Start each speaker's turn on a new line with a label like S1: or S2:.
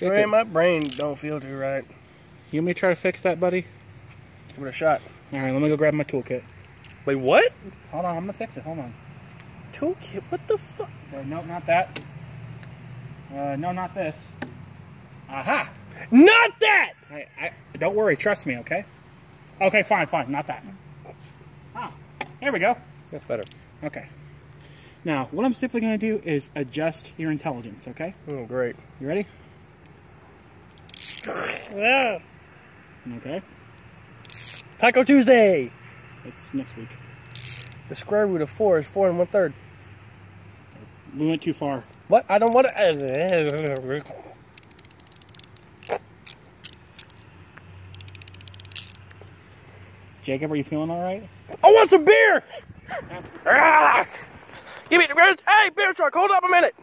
S1: Man, my brain don't feel too right.
S2: you want me to try to fix that, buddy?
S1: Give it a shot.
S2: All right, let me go grab my toolkit.
S1: Wait, what?
S2: Hold on, I'm gonna fix it. Hold on.
S1: Toolkit? What the fuck?
S2: Uh, no, not that. Uh, no, not this. Aha!
S1: Not that!
S2: I, I, don't worry, trust me, okay? Okay, fine, fine, not that. Ah, there we go.
S1: That's better.
S2: Okay. Now, what I'm simply going to do is adjust your intelligence, okay?
S1: Oh, great.
S2: You ready?
S1: Yeah.
S2: Okay.
S1: Taco Tuesday!
S2: It's next week.
S1: The square root of 4 is 4 and one third.
S2: We went too far.
S1: What? I don't want to.
S2: Jacob, are you feeling all right?
S1: I want some beer! Ah! Give me the Hey, beer truck, hold up a minute!